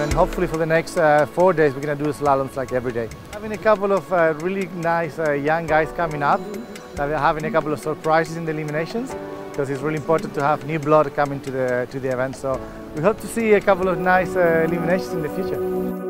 and hopefully for the next uh, four days we're going to do slaloms like every day. Having a couple of uh, really nice uh, young guys coming up, having a couple of surprises in the eliminations because it's really important to have new blood coming to the to the event. So we hope to see a couple of nice uh, eliminations in the future.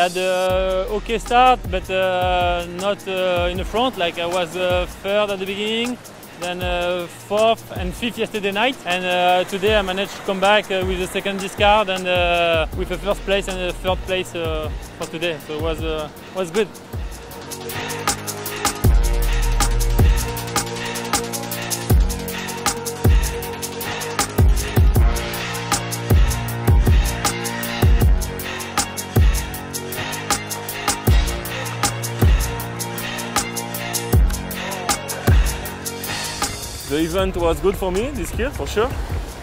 had a okay start, but uh, not uh, in the front. Like I was uh, third at the beginning, then uh, fourth and fifth yesterday night, and uh, today I managed to come back uh, with the second discard and uh, with a first place and a third place uh, for today. So it was uh, was good. The event was good for me this year, for sure.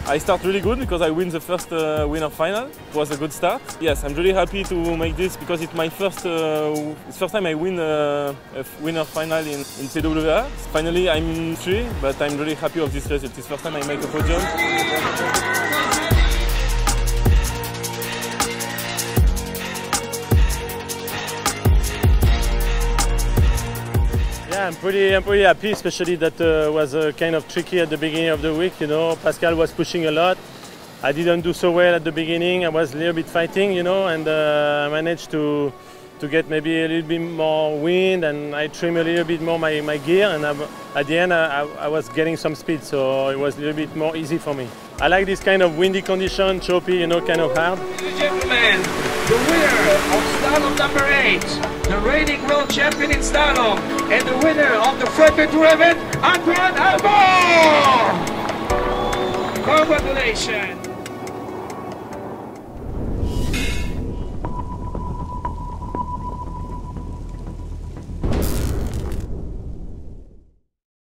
I start really good because I win the first uh, winner final. It was a good start. Yes, I'm really happy to make this because it's my first uh, it's first time I win uh, a winner final in, in. Finally, I'm three, but I'm really happy of this result. It's first time I make a podium. I'm pretty, I'm pretty happy, especially that uh, was uh, kind of tricky at the beginning of the week. You know, Pascal was pushing a lot. I didn't do so well at the beginning. I was a little bit fighting, you know, and uh, I managed to to get maybe a little bit more wind, and I trim a little bit more my, my gear, and I, at the end I, I was getting some speed, so it was a little bit more easy for me. I like this kind of windy condition, choppy, you know, kind of hard. Gentlemen, the winner of slalom number 8, the reigning world champion in slalom, and the winner of the Frederick Tour event, Antoine Albeau! Congratulations!